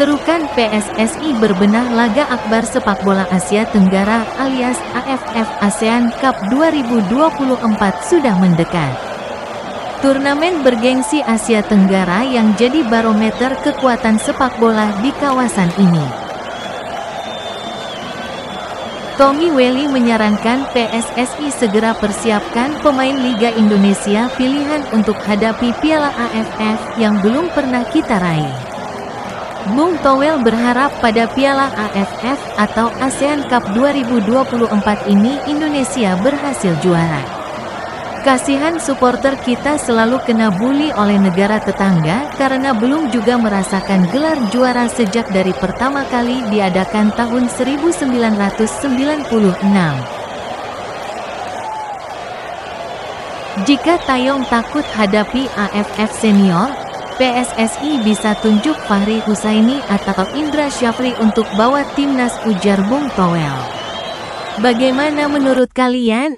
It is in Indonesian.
Serukan PSSI berbenah laga akbar sepak bola Asia Tenggara alias AFF ASEAN Cup 2024 sudah mendekat. Turnamen bergengsi Asia Tenggara yang jadi barometer kekuatan sepak bola di kawasan ini. Tommy Welly menyarankan PSSI segera persiapkan pemain Liga Indonesia pilihan untuk hadapi Piala AFF yang belum pernah kita raih. Bung Towel berharap pada Piala AFF atau ASEAN Cup 2024 ini Indonesia berhasil juara. Kasihan supporter kita selalu kena bully oleh negara tetangga karena belum juga merasakan gelar juara sejak dari pertama kali diadakan tahun 1996. Jika Tayong takut hadapi AFF senior, PSSI bisa tunjuk Fahri Husaini atau Indra Syafri untuk bawa timnas ujar Bung Towel. Bagaimana menurut kalian?